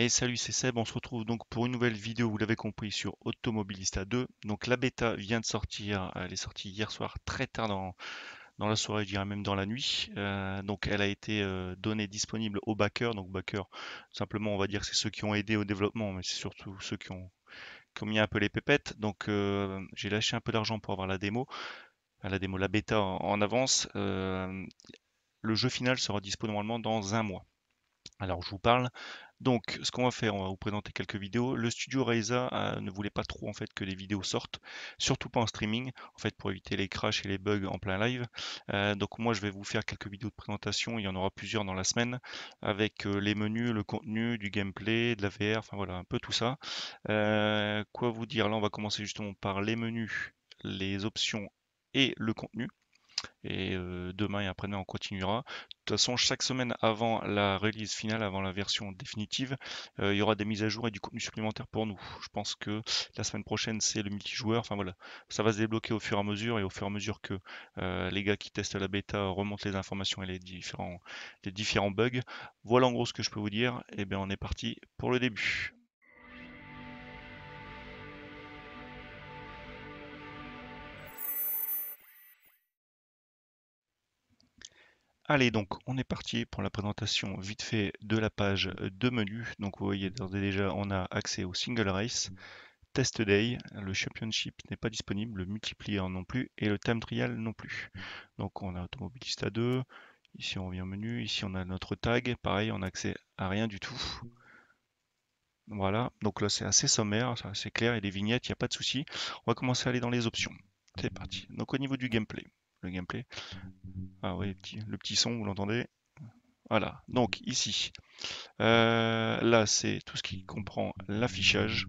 Et salut, c'est Seb, on se retrouve donc pour une nouvelle vidéo, vous l'avez compris, sur Automobilista 2. Donc la bêta vient de sortir, elle est sortie hier soir très tard dans, la soirée, je dirais même dans la nuit. Euh, donc elle a été euh, donnée disponible aux backers. Donc backers, simplement on va dire c'est ceux qui ont aidé au développement, mais c'est surtout ceux qui ont, mis un peu les pépettes. Donc euh, j'ai lâché un peu d'argent pour avoir la démo, la démo, la bêta en avance. le jeu final sera disponible normalement dans un mois. Alors je vous parle. Donc ce qu'on va faire, on va vous présenter quelques vidéos. Le studio Reza euh, ne voulait pas trop en fait que les vidéos sortent, surtout pas en streaming, en fait pour éviter les crashs et les bugs en plein live. Euh, donc moi je vais vous faire quelques vidéos de présentation, il y en aura plusieurs dans la semaine, avec euh, les menus, le contenu, du gameplay, de la VR, enfin voilà, un peu tout ça. quoi vous dire? Là on va commencer justement par les menus, les options et le contenu et demain et après-demain on continuera. De toute façon, chaque semaine avant la release finale, avant la version définitive, il y aura des mises à jour et du contenu supplémentaire pour nous. Je pense que la semaine prochaine c'est le multijoueur. Enfin voilà, ça va se débloquer au fur et à mesure et au fur et à mesure que les gars qui testent la bêta remontent les informations et les différents, les différents bugs. Voilà en gros ce que je peux vous dire. Et eh bien on est parti pour le début. Allez, donc on est parti pour la présentation vite fait de la page de menu. Donc vous voyez déjà on a accès au single race, test day, le championship n'est pas disponible, le multiplier non plus et le time trial non plus. Donc on a automobilista 2, ici on revient au menu, ici on a notre tag, pareil on a accès à rien du tout. Voilà, donc là c'est assez sommaire, c'est assez clair, a des vignettes, il n'y a pas de souci. On va commencer à aller dans les options. C'est parti. Donc au niveau du gameplay, le gameplay. Ah oui, le petit, son, vous l'entendez? Voilà, donc ici, euh, là c'est tout ce qui comprend l'affichage,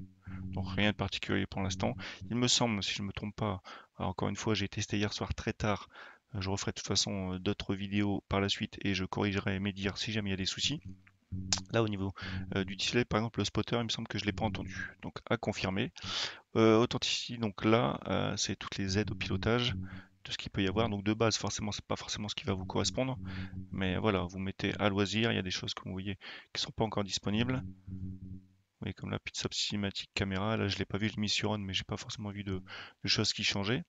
donc rien de particulier pour l'instant. Il me semble, si je ne me trompe pas, encore une fois j'ai testé hier soir très tard, euh, je referai de toute façon euh, d'autres vidéos par la suite et je corrigerai mes dires si jamais il y a des soucis. Là au niveau du display, par exemple le spotter, il me semble que je ne l'ai pas entendu, donc à confirmer. Authenticity, donc là c'est toutes les aides au pilotage, de ce qu'il peut y avoir. Donc de base, forcément, c'est pas forcément ce qui va vous correspondre. Mais voilà, vous mettez à loisir. Il y a des choses que vous voyez qui sont pas encore disponibles. Vous voyez comme la pizza cinématique caméra. Là, je l'ai pas vu, je l'ai mis sur on, mais j'ai pas forcément vu de, choses qui changeaient.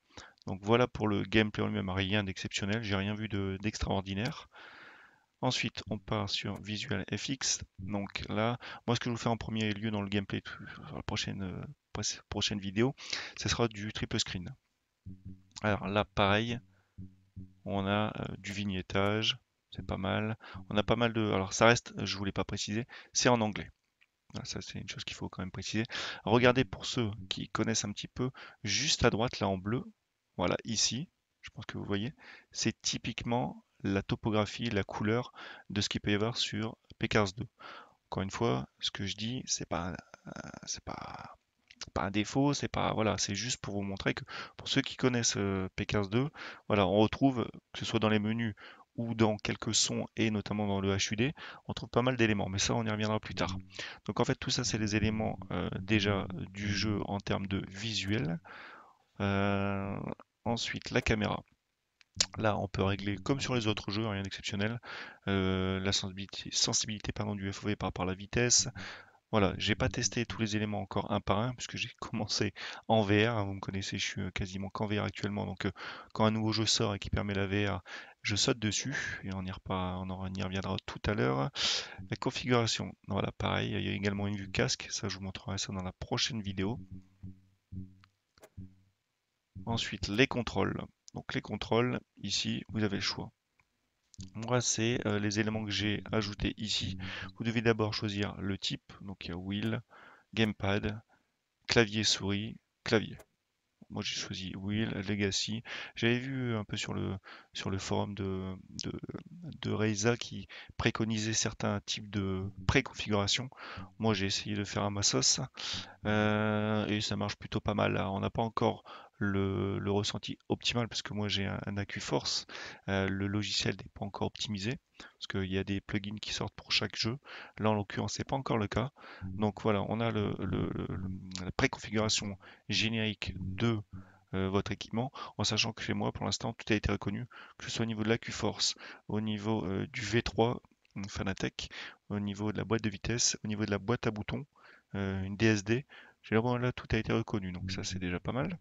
Donc voilà pour le gameplay en lui-même, rien d'exceptionnel. J'ai rien vu d'extraordinaire. Ensuite, on part sur Visual FX. Donc là, moi, ce que je vous fais en premier lieu dans le gameplay, la prochaine, euh, prochaine vidéo, ce sera du triple screen. Alors là, pareil, on a euh, du vignettage, c'est pas mal. On a pas mal de... Alors ça reste, je voulais pas préciser, c'est en anglais. Ça, c'est une chose qu'il faut quand même préciser. Regardez pour ceux qui connaissent un petit peu, juste à droite, là en bleu, voilà, ici, je pense que vous voyez, c'est typiquement la topographie, la couleur de ce qu'il peut y avoir sur PCARS 2. Encore une fois, ce que je dis, c'est pas, euh, c'est pas pas un défaut, c'est pas voilà, c'est juste pour vous montrer que pour ceux qui connaissent euh, P15.2, voilà, on retrouve que ce soit dans les menus ou dans quelques sons et notamment dans le HUD, on trouve pas mal d'éléments, mais ça on y reviendra plus tard. Donc en fait tout ça c'est les éléments euh, déjà du jeu en termes de visuel. Euh, ensuite la caméra. Là, on peut régler comme sur les autres jeux, rien d'exceptionnel, la sensibilité, sensibilité pardon, du FOV par rapport à la vitesse, voilà, j'ai pas testé tous les éléments encore un par un, puisque j'ai commencé en VR. Hein, vous me connaissez, je suis euh, quasiment qu'en VR actuellement. Donc, euh, quand un nouveau jeu sort et qui permet la VR, je saute dessus. Et on y, on y reviendra tout à l'heure. La configuration, voilà, pareil. Il y a également une vue casque. Ça, je vous montrerai ça dans la prochaine vidéo. Ensuite, les contrôles. Donc, les contrôles, ici, vous avez le choix. Moi, c'est euh, les éléments que j'ai ajoutés ici. Vous devez d'abord choisir le type. Donc, il y a wheel, gamepad, clavier souris, clavier. Moi, j'ai choisi wheel, legacy. J'avais vu un peu sur le, sur le forum de, de, Reiza qui préconisait certains types de préconfiguration. Moi, j'ai essayé de faire à ma sauce. Euh, et ça marche plutôt pas mal. on n'a pas encore le, ressenti optimal parce que moi j'ai un, un AcuForce, euh, le logiciel n'est pas encore optimisé parce qu'il y a des plugins qui sortent pour chaque jeu. Là en l'occurrence c'est pas encore le cas. Donc voilà, on a le, la préconfiguration générique de euh, votre équipement, en sachant que chez moi pour l'instant tout a été reconnu, que ce soit au niveau de l'AcuForce, au niveau euh, du V3 Fanatec, au niveau de la boîte de vitesse, au niveau de la boîte à boutons, une DSD. Généralement là tout a été reconnu, donc ça c'est déjà pas mal.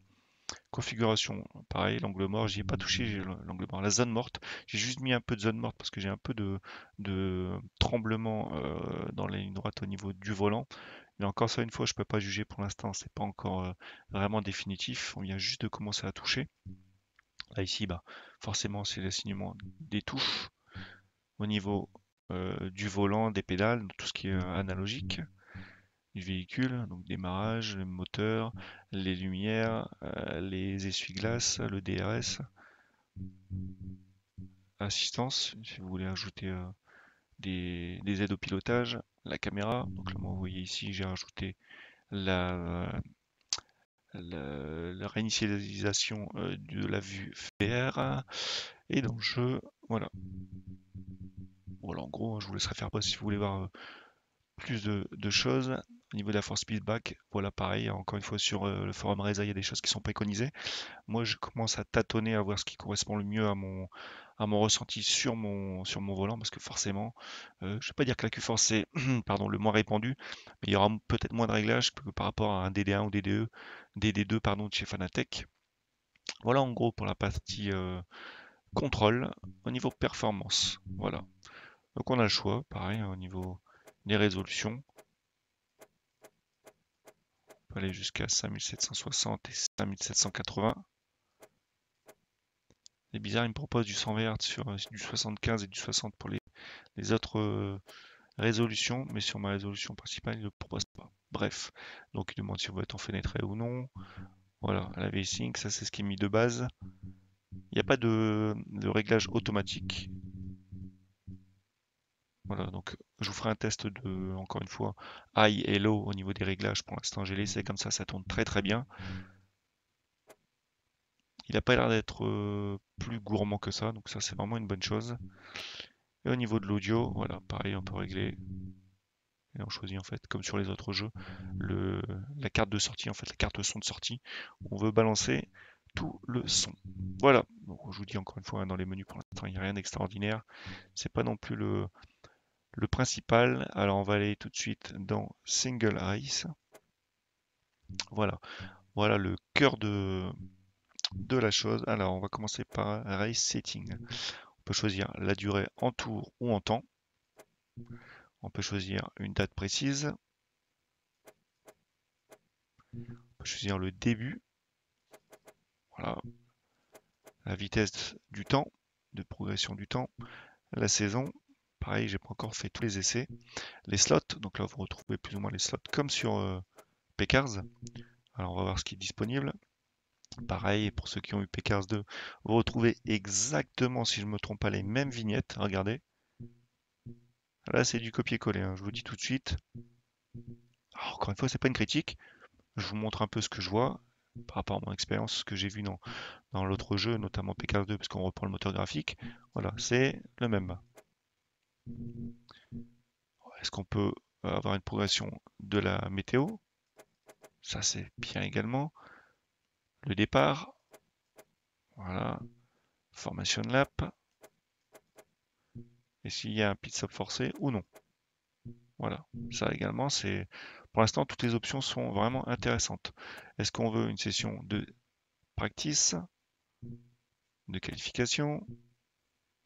Configuration, pareil, l'angle mort, j'y ai pas touché, j'ai l'angle mort. La zone morte, j'ai juste mis un peu de zone morte parce que j'ai un peu de, de tremblement dans la ligne droite au niveau du volant. Mais encore ça une fois, je peux pas juger pour l'instant, c'est pas encore vraiment définitif. On vient juste de commencer à toucher. Là ici, bah, forcément c'est l'assignement des touches au niveau du volant, des pédales, tout ce qui est analogique du véhicule, donc démarrage, le moteur, les lumières, les essuie-glaces, le DRS, assistance, si vous voulez ajouter des, aides au pilotage, la caméra, donc là vous voyez ici j'ai rajouté la, la, réinitialisation de la vue VR et donc je voilà. Voilà en gros je vous laisserai faire pas si vous voulez voir plus de, choses au niveau de la force feedback, voilà pareil, encore une fois sur le forum Reza, il y a des choses qui sont préconisées. Moi je commence à tâtonner à voir ce qui correspond le mieux à mon, à mon ressenti sur mon, sur mon volant, parce que forcément, je ne vais pas dire que la Q-Force pardon, le moins répandu, mais il y aura peut-être moins de réglages que par rapport à un DD1 ou DDE, DD2 pardon, de chez Fanatec. Voilà en gros pour la partie contrôle au niveau performance. Voilà. Donc on a le choix, pareil, au niveau des résolutions. Peut aller jusqu'à 5760 et 5780. C'est bizarre, il me propose du 100 Hz sur euh, du 75 et du 60 pour les, autres euh, résolutions, mais sur ma résolution principale, il ne propose pas. Bref, donc il demande si on veut être en fenêtre ou non. Voilà, la V-Sync, ça c'est ce qui est mis de base. Il n'y a pas de, réglage automatique. Voilà, donc je vous ferai un test de, encore une fois, high et low au niveau des réglages. Pour l'instant, j'ai laissé comme ça, ça tourne très très bien. Il n'a pas l'air d'être euh, plus gourmand que ça, donc ça c'est vraiment une bonne chose. Et au niveau de l'audio, voilà, pareil, on peut régler. Et on choisit en fait, comme sur les autres jeux, le, la carte de sortie, en fait, la carte son de sortie. On veut balancer tout le son. Voilà, donc, je vous dis encore une fois, hein, dans les menus pour l'instant, il n'y a rien d'extraordinaire. C'est pas non plus le, le principal. Alors on va aller tout de suite dans Single Race. Voilà, voilà le cœur de, de la chose. Alors, on va commencer par Race Setting. On peut choisir la durée en tour ou en temps. On peut choisir une date précise. On peut choisir le début. Voilà. La vitesse du temps, de progression du temps. La saison. Pareil, j'ai pas encore fait tous les essais. Les slots, donc là vous retrouvez plus ou moins les slots comme sur euh. Alors on va voir ce qui est disponible. Pareil, pour ceux qui ont eu Pcars 2, vous retrouvez exactement, si je ne me trompe pas, les mêmes vignettes. Regardez. Là, c'est du copier-coller, hein, je vous dis tout de suite. encore une fois, c'est pas une critique. Je vous montre un peu ce que je vois par rapport à mon expérience, ce que j'ai vu dans, l'autre jeu, notamment Pcars 2, parce qu'on reprend le moteur graphique. Voilà, c'est le même. Est-ce qu'on peut avoir une progression de la météo? Ça, c'est bien également le départ. Voilà. Formation lap. Et s'il y a un pit stop forcé ou non. Voilà. Ça également, c'est. Pour l'instant, toutes les options sont vraiment intéressantes. Est-ce qu'on veut une session de practice, de qualification?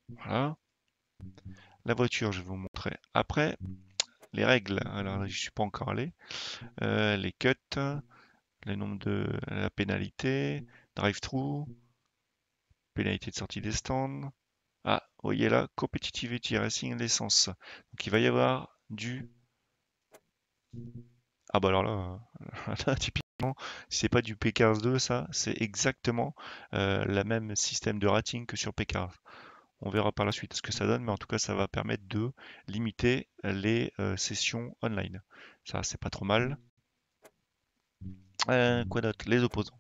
Voilà. La voiture, je vais vous montrer après. Les règles, alors je suis pas encore allé. Euh, les cuts, le nombre de la pénalité, drive-through, pénalité de sortie des stands. Ah, vous voyez là, competitivity racing, l'essence. Donc il va y avoir du. Ah bah alors là, typiquement, si c'est pas du P15-2, ça, c'est exactement euh, le même système de rating que sur P15. On verra par la suite ce que ça donne, mais en tout cas, ça va permettre de limiter les euh, sessions online. Ça, c'est pas trop mal. Euh, quoi d'autre? Les opposants.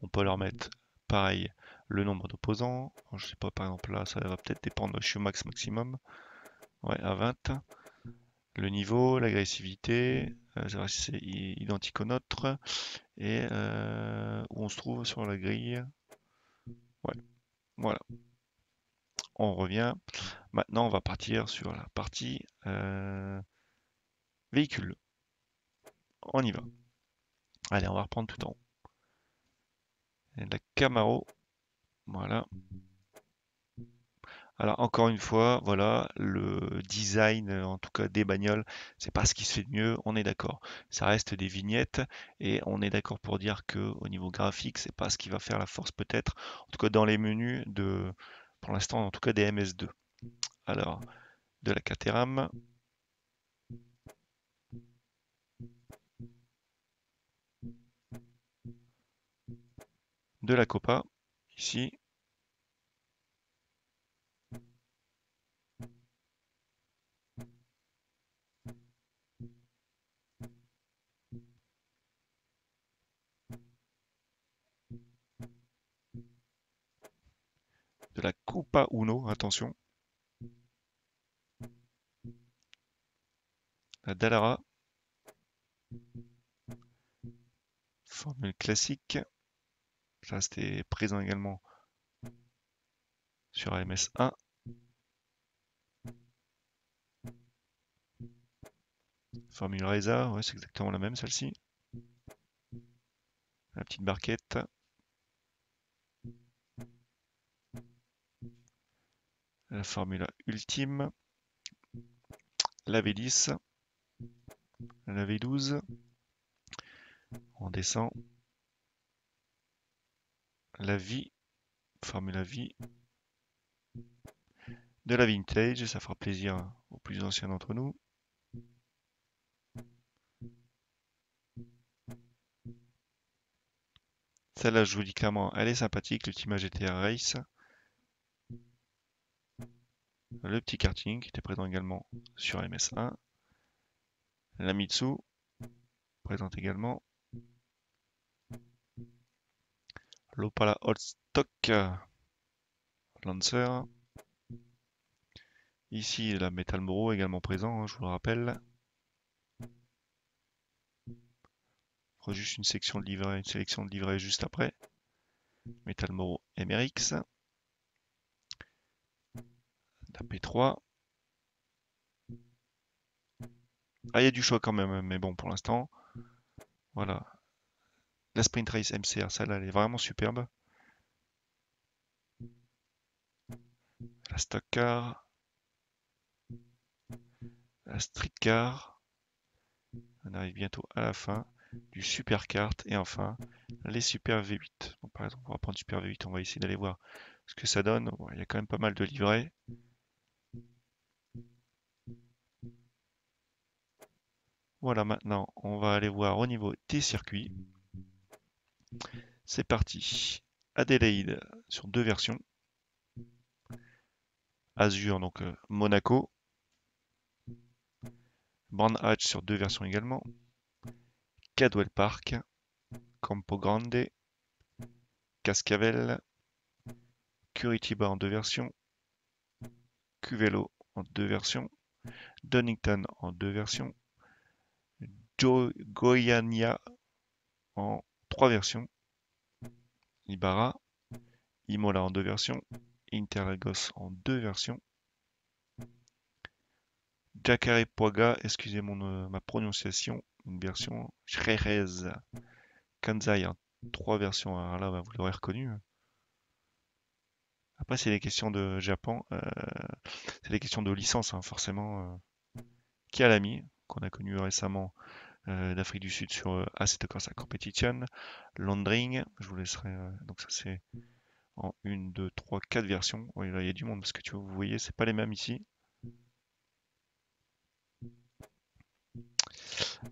On peut leur mettre pareil le nombre d'opposants. Je sais pas, par exemple là, ça va peut-être dépendre. Je suis max maximum. Ouais, à 20. Le niveau, l'agressivité, euh, c'est identique au nôtre. Et où on se trouve sur la grille. Ouais, voilà. On revient. Maintenant, on va partir sur la partie euh, véhicule. On y va. Allez, on va reprendre tout en haut. la Camaro. Voilà. Alors encore une fois, voilà, le design, en tout cas des bagnoles, c'est pas ce qui se fait de mieux, on est d'accord. Ça reste des vignettes et on est d'accord pour dire que au niveau graphique, c'est pas ce qui va faire la force peut-être, en tout cas dans les menus de, pour l'instant, en tout cas des MS2. Alors, de la Caterham. De la Copa, ici. de Coupa Uno, attention. La Dallara. Formule classique. Ça, c'était présent également sur MS1. Formule Reza, ouais, c'est exactement la même celle-ci. La petite barquette. La Formula Ultime, la V10, la V12, on descend, la vie, Formula vie, de la Vintage, ça fera plaisir aux plus anciens d'entre nous. Celle-là, je vous dis clairement, elle est sympathique, l'Ultima GTR Race. Le petit karting qui était présent également sur MS1. La Mitsu, présente également. L'Opala Stock Lancer. Ici, la Metal Moro également présent, hein, je vous le rappelle. juste une section de livret, une sélection de livret juste après. Metal Moro MRX la P3. Ah, il y a du choix quand même, mais bon, pour l'instant, voilà. La Sprint Race MCR, celle-là, elle est vraiment superbe. La Stock Car. La Street Car. On arrive bientôt à la fin du Super Kart. Et enfin, les Super V8. par exemple, on va prendre Super V8, on va essayer d'aller voir ce que ça donne. il y a quand même pas mal de livrets. Voilà, maintenant, on va aller voir au niveau des circuits. C'est parti. Adelaide sur deux versions. Azure, donc euh, Monaco. Brand Hatch sur deux versions également. Cadwell Park. Campo Grande. Cascavel. Curitiba en deux versions. Cuvelo en deux versions. Donington en deux versions. Goiania en trois versions, Ibarra, Imola en deux versions, Interlagos en deux versions, Jacarepaga, excusez mon, euh, ma prononciation, une version Jerez, Kanzai en trois versions, alors là bah, vous l'aurez reconnu. Après c'est des questions de Japon, euh, c'est des questions de licence hein, forcément. Euh, Kialami, qu'on a connu récemment euh, d'Afrique du Sud sur euh, Assetto Corsa Competition, Landring, je vous laisserai, euh, donc ça c'est en une, deux, trois, quatre versions. Oui, là il y a du monde parce que tu vois, vous voyez, c'est pas les mêmes ici.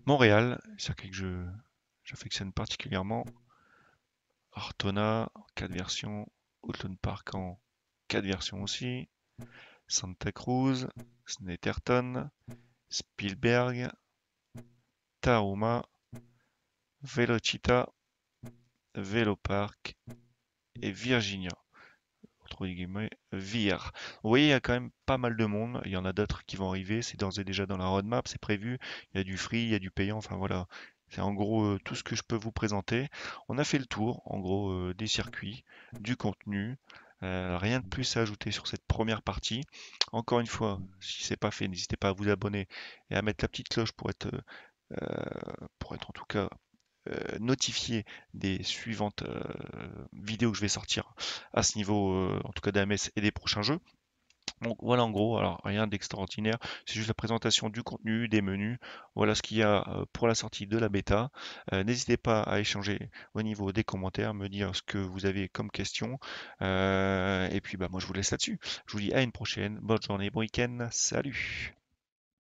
Montréal, circuit que j'affectionne particulièrement. Ortona, quatre versions. Outland Park en quatre versions aussi. Santa Cruz, Snetterton, Spielberg, Taruma, Velocita, Velopark et Virginia. Vir. Vous voyez, il y a quand même pas mal de monde. Il y en a d'autres qui vont arriver. C'est d'ores et déjà dans la roadmap, c'est prévu. Il y a du free, il y a du payant. Enfin voilà, c'est en gros euh, tout ce que je peux vous présenter. On a fait le tour, en gros, euh, des circuits, du contenu, Euh, rien de plus à ajouter sur cette première partie. Encore une fois, si c'est pas fait, n'hésitez pas à vous abonner et à mettre la petite cloche pour être, pour être en tout cas euh, notifié des suivantes vidéos que je vais sortir à ce niveau, en tout cas d'AMS et des prochains jeux. Donc voilà en gros, alors rien d'extraordinaire, c'est juste la présentation du contenu, des menus, voilà ce qu'il y a euh, pour la sortie de la bêta. Euh, n'hésitez pas à échanger au niveau des commentaires, me dire ce que vous avez comme question. Euh, et puis bah moi je vous laisse là-dessus. Je vous dis à une prochaine, bonne journée, bon week-end, salut